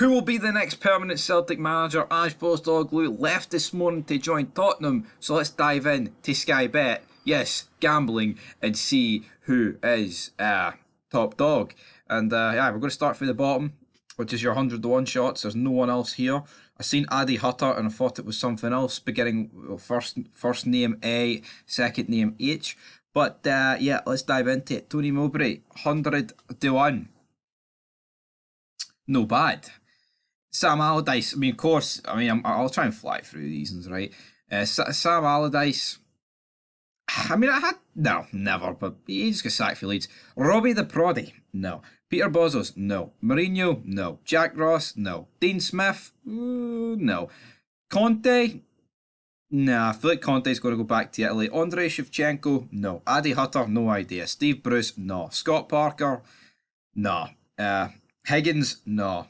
Who will be the next permanent Celtic manager? Ange Postecoglou left this morning to join Tottenham. So let's dive in to Sky Bet. Yes, gambling and see who is uh, top dog. And uh, yeah, we're going to start from the bottom, which is your 100 to 1 shots. There's no one else here. I seen Adi Hutter and I thought it was something else, beginning first first name A, second name H. But uh, yeah, let's dive into it. Tony Mowbray, 100 to 1. No bad. Sam Allardyce, I mean, of course, I mean, i will try and fly through these ones, right? Uh, Sam Allardyce, I mean, I had, no, never, but he just got sacked for Leeds. Robbie the Proddy, no. Peter Bozos, no. Mourinho, no. Jack Ross, no. Dean Smith, uh, no. Conte, nah, I feel like Conte's going to go back to Italy. Andrei Shevchenko, no. Adi Hutter, no idea. Steve Bruce, no. Scott Parker, no. Uh, Higgins, no.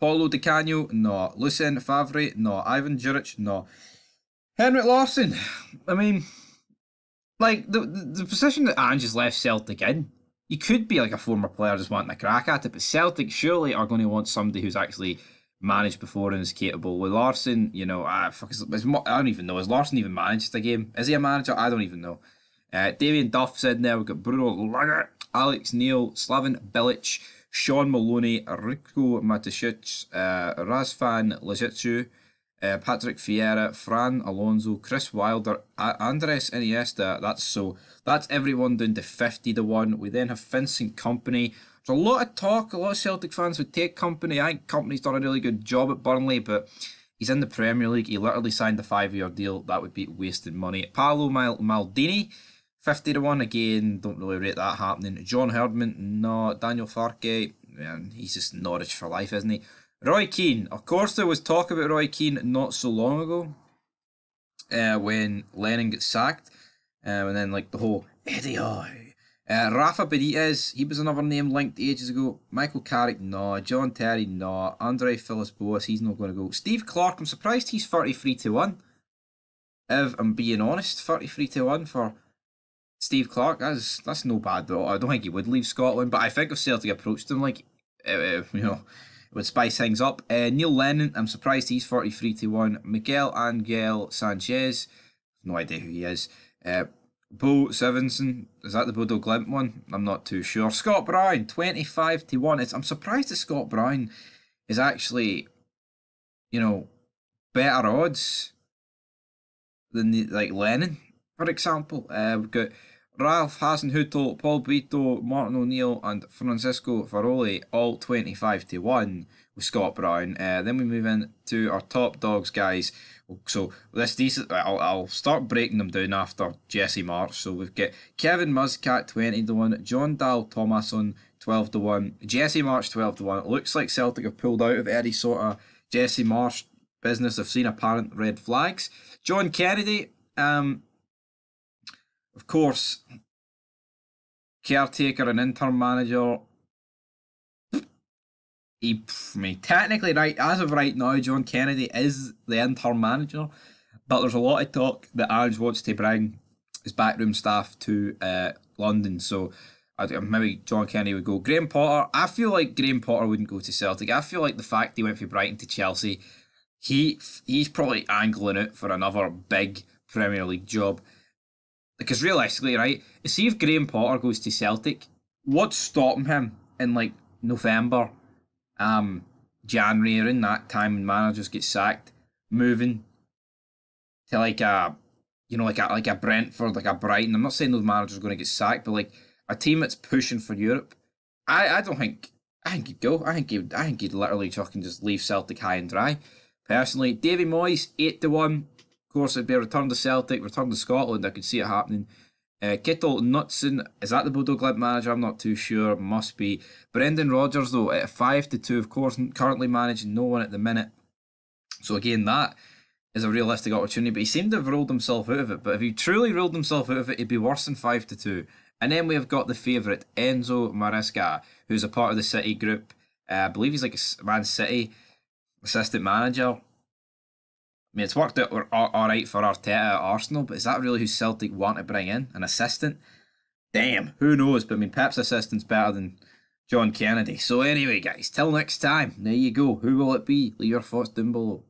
Paolo Di Canio, no. Lucien Favre, no. Ivan Juric, no. Henrik Larsson, I mean, like the, the, the position that Ange has left Celtic in, you could be like a former player just wanting a crack at it, but Celtic surely are going to want somebody who's actually managed before and is capable. With Larsson, you know, uh, fuck, is, is, I don't even know. Has Larsson even managed a game? Is he a manager? I don't even know. Uh, Damien Duff said there. We've got Bruno Lager, Alex Neil, Slaven Bilic, Shaun Maloney, Rico Mateschitz, uh, Razvan Lajitsu, uh, Patrick Vieira, Fran Alonso, Chris Wilder, Andres Iniesta. That's so. That's everyone down to 50 to 1. We then have Vincent Kompany. There's a lot of talk, a lot of Celtic fans would take Kompany. I think Kompany's done a really good job at Burnley, but he's in the Premier League. He literally signed a five year deal. That would be wasted money. Paolo Mal- Maldini. 50 to 1 again, don't really rate that happening. John Herdman, no. Daniel Farke, man, he's just Norwich for life, isn't he? Roy Keane. Of course, there was talk about Roy Keane not so long ago uh, when Lennon got sacked. Uh, and then, like, the whole Eddie Howe. Uh, Rafa Benitez, he was another name linked ages ago. Michael Carrick, no. John Terry, no. Andre Phillips Boas, he's not going to go. Steve Clarke, I'm surprised he's 33 to 1. If I'm being honest, 33 to 1 for Steve Clarke, That's that's no bad though. I don't think he would leave Scotland, but I think if Celtic approached him, like, uh, you know, would spice things up. Uh, Neil Lennon, I'm surprised he's 43 to 1. Miguel Angel Sanchez, no idea who he is. Uh, Bo Svensson, is that the Bodo Glimt one? I'm not too sure. Scott Brown, 25 to 1. It's, I'm surprised that Scott Brown is actually, you know, better odds than the, like Lennon, for example. Uh, we've got Ralph Hasenhüttl, Paul Brito, Martin O'Neill, and Francisco Farioli, all 25 to 1 with Scott Brown. Uh, then we move in to our top dogs, guys. So this decent. I'll, I'll start breaking them down after Jesse Marsch. So we've got Kevin Muscat 20 to 1, Jon Dahl Tomasson 12 to 1, Jesse Marsch 12 to 1. It looks like Celtic have pulled out of any sort of Jesse Marsch business. I've seen apparent red flags. John Kennedy, um, of course, caretaker and interim manager. He, mean, technically, right as of right now, John Kennedy is the interim manager, but there's a lot of talk that Ange wants to bring his backroom staff to uh, London. So I maybe John Kennedy would go. Graham Potter, I feel like Graham Potter wouldn't go to Celtic. I feel like the fact he went from Brighton to Chelsea, he he's probably angling it for another big Premier League job. Because realistically, right, see if Graham Potter goes to Celtic, what's stopping him in like November, um, January, around that time when managers get sacked, moving to like a, you know, like a like a Brentford, like a Brighton. I'm not saying those managers are going to get sacked, but like a team that's pushing for Europe. I, I don't think I think he'd go. I think he'd I think he'd literally fucking just leave Celtic high and dry. Personally, Davy Moyes eight to one course, it'd be a return to Celtic, return to Scotland. I could see it happening. Uh, Kjetil Knutsen, is that the Bodo Glimt manager? I'm not too sure. Must be. Brendan Rodgers, though, at 5 to 2, of course, currently managing no one at the minute. So, again, that is a realistic opportunity, but he seemed to have ruled himself out of it. But if he truly ruled himself out of it, he'd be worse than 5 to 2. And then we've got the favourite, Enzo Maresca, who's a part of the City group. Uh, I believe he's like a Man City assistant manager mean, it's worked out all right for Arteta at Arsenal, but is that really who Celtic want to bring in? An assistant? Damn, who knows? But I mean, Pep's assistant's better than John Kennedy. So anyway, guys, till next time, there you go. Who will it be? Leave your thoughts down below.